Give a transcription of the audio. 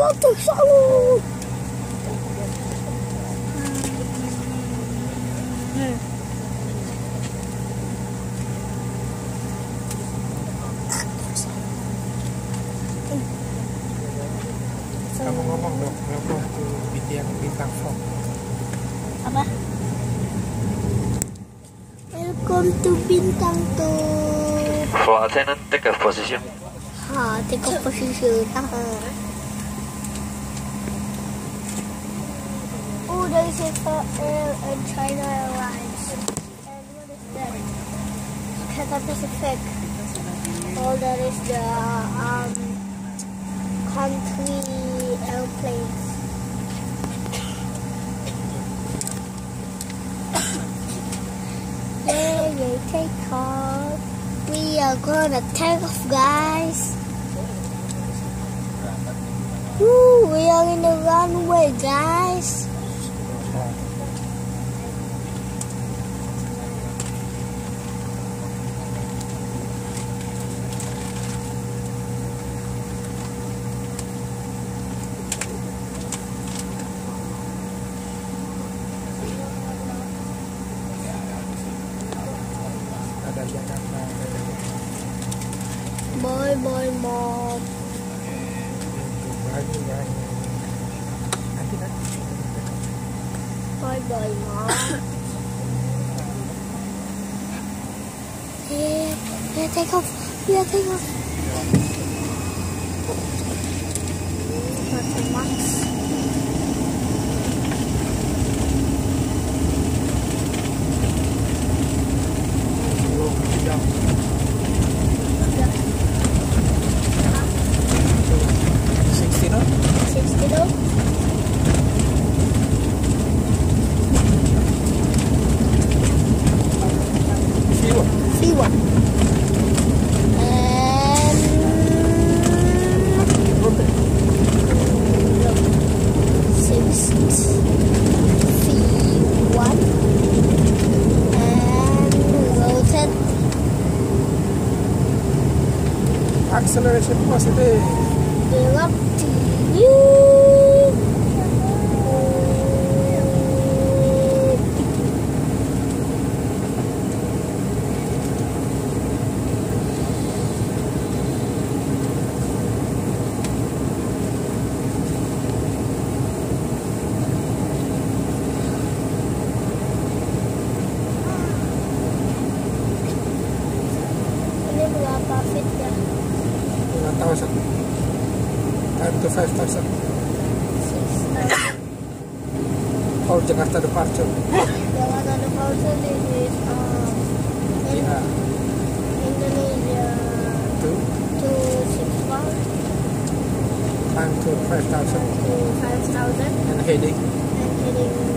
Salut! Kamu ngomong dong, ngomong tuh bintang bintang vlog. Apa? Welcome to Bintang tuh. For attendant, take a position. Ha, take a position. There is for Air and China Airlines. And what is that? Cathay Pacific. Oh, that is the um country airplanes. Yeah, take off. We are gonna take off, guys. Woo, we are in the runway, guys. Boy, boy, mom. Boy, boy, mom. yeah, yeah, take off. Yeah, take off. That's a max. Few. Fewer. And six, one, and rotate Acceleration positive. belok to you. 1000 time to 5000 for Jakarta departure Jakarta departure is um, yeah. Indonesia. To to 6000 time to 5000 to 5000 and heading and heading